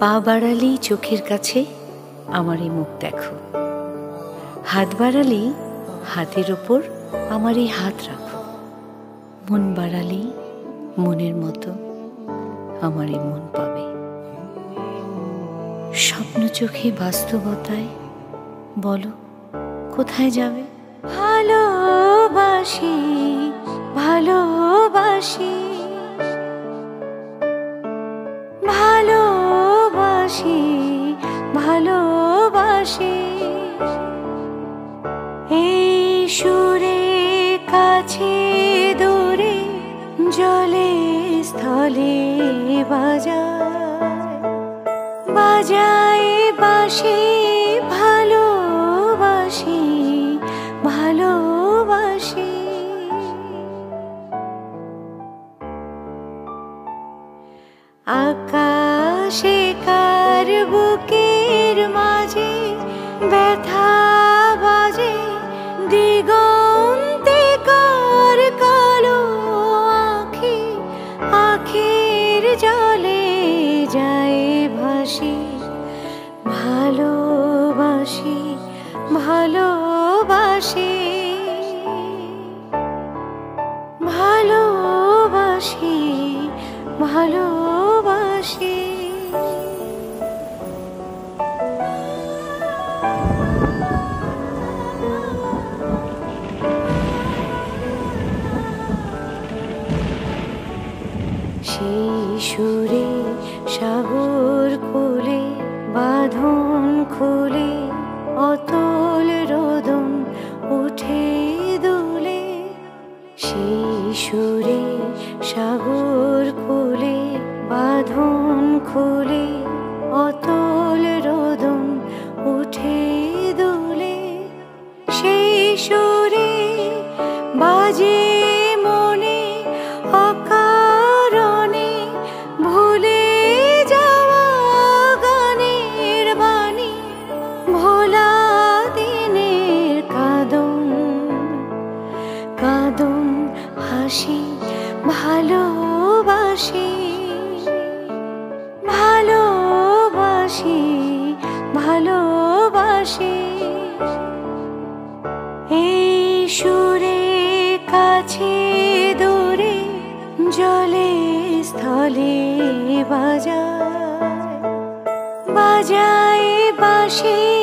পা বাড়ালেই চোখের কাছে আমার এই মুখ দেখো। হাত বাড়ালেই হাতের ওপর আমার এই হাত রাখো। মন বাড়ালেই মনের মতো আমার এই মন পাবে। স্বপ্ন চোখে বাস্তবতায় বলো, কোথায় যাবে? ভালোবাসি ভালোবাসি ভালোবাসি। এই সুরে কাছে দূরে জলে স্থলে বাজায়। বাজায় বাসি ভালোবাসি ভালোবাসি। আকাশে কার বুকের মাঝে ব্যথা বাজে, দিগন্তে কার কালো আখি, আখির জলে যায় ভাসি, ভালোবাসি ভালোবাসি ভালোবাসি ভালোবাসি সুরে, সাগর কোলে, বাঁধন খুলে, অতল রোদন উঠে দুলে। সেই সুরে, সাগর কোলে, বাঁধন খুলে, অতল রোদন উঠে দুলে। সেই সুরে বাজে ভালোবাসি ভালোবাসি ভালোবাসি ভালোবাসি। এই সুরে কাছে দূরে জলে স্থলে বাজা বাজায় বাসী